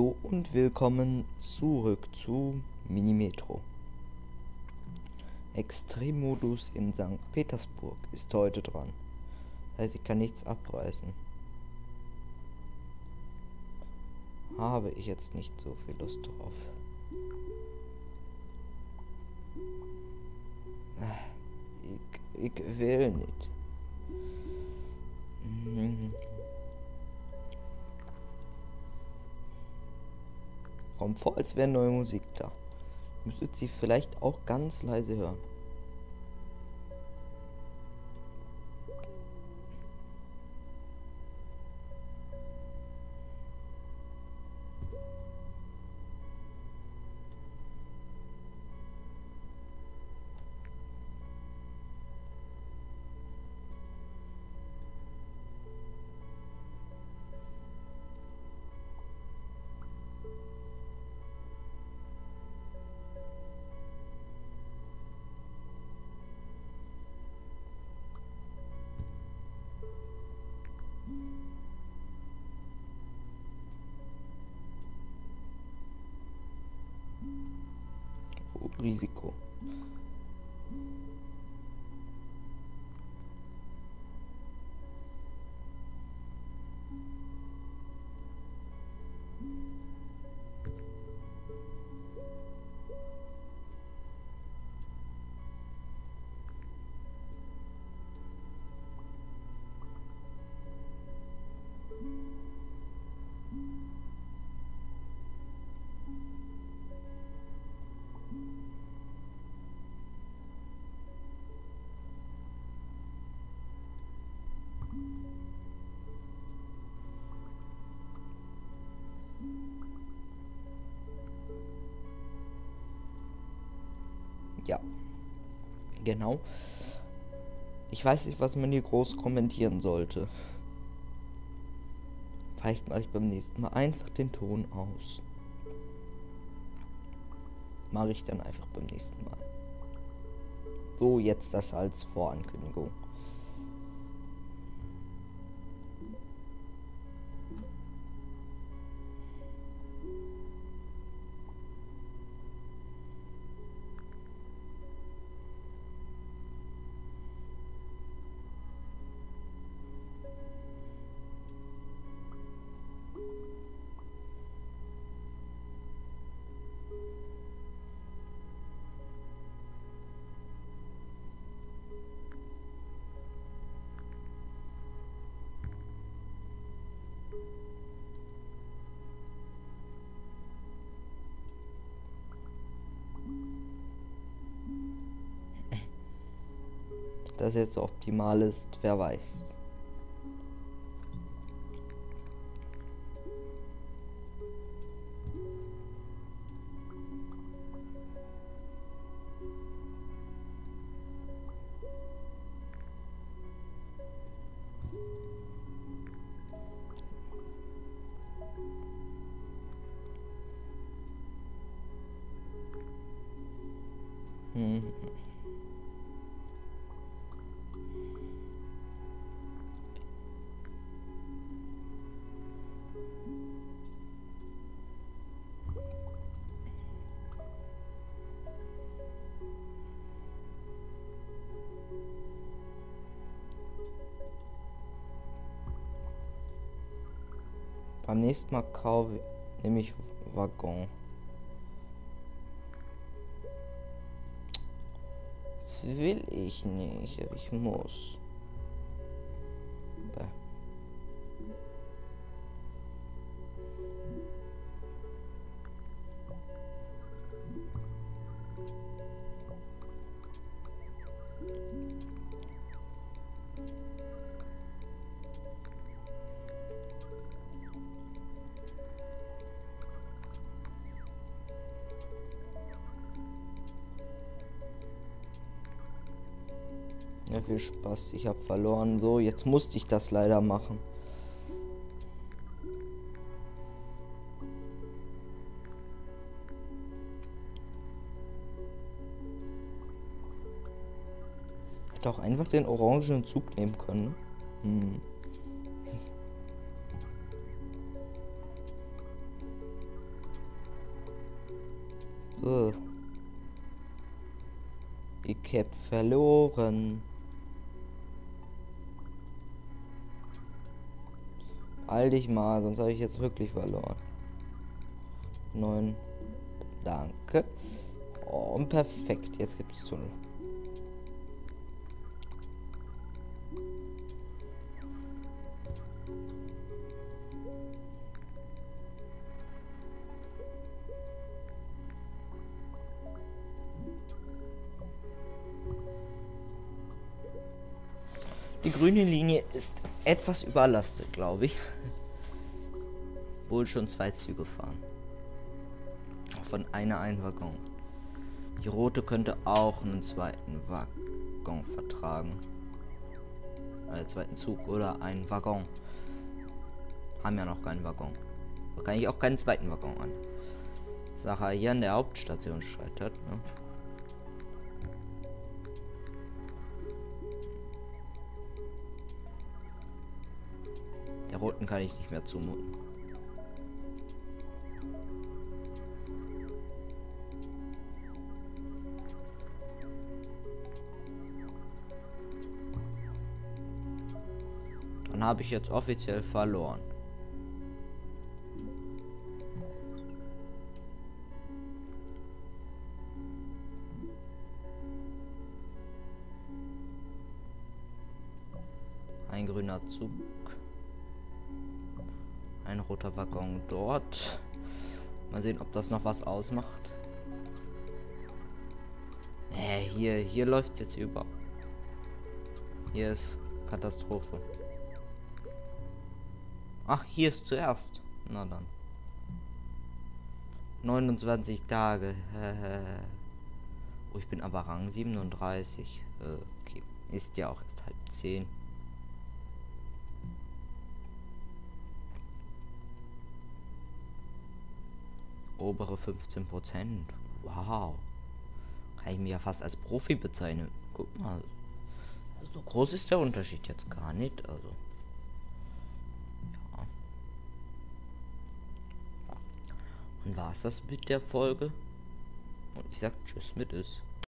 Hallo und willkommen zurück zu Minimetro. Extremmodus in St. Petersburg ist heute dran. Heißt, ich kann nichts abreißen. Habe ich jetzt nicht so viel Lust drauf. Ich, ich will nicht. Vor, als wäre neue Musik da. Müsstet sie vielleicht auch ganz leise hören. Risiko. Ja. Genau. Ich weiß nicht, was man hier groß kommentieren sollte. Vielleicht mache ich beim nächsten Mal einfach den Ton aus. Mache ich dann einfach beim nächsten Mal. So, jetzt das als Vorankündigung. Das jetzt optimal ist, wer weiß. Mhm. Beim nächsten Mal kaufe nehme ich Waggon. Das will ich nicht, aber ich muss. Ja, viel Spaß. Ich habe verloren. So, jetzt musste ich das leider machen. Ich hätte auch einfach den orangenen Zug nehmen können. Ne? Hm. Ich hab verloren. All dich mal, sonst habe ich jetzt wirklich verloren. Neun. Danke. Oh, und perfekt. Jetzt gibt es Tunnel. Die grüne Linie ist etwas überlastet, glaube ich. Wohl schon zwei Züge fahren. Von einer ein Waggon. Die rote könnte auch einen zweiten Waggon vertragen. Einen zweiten Zug oder einen Waggon. Haben ja noch keinen Waggon. Da kann ich auch keinen zweiten Waggon an. Sache hier an der Hauptstation scheitert. Ne? Roten kann ich nicht mehr zumuten. Dann habe ich jetzt offiziell verloren. Ein grüner Zug. Ein roter Waggon dort. Mal sehen, ob das noch was ausmacht. Äh, hier, hier läuft jetzt über. Hier ist Katastrophe. Ach, hier ist zuerst. Na dann. 29 Tage. oh, ich bin aber Rang 37. Okay. Ist ja auch erst halb 10. Obere 15 Prozent. Wow. Kann ich mir ja fast als Profi bezeichnen. Guck mal. So groß ist der Unterschied jetzt gar nicht. Also. Und war es das mit der Folge? Und ich sag Tschüss mit es.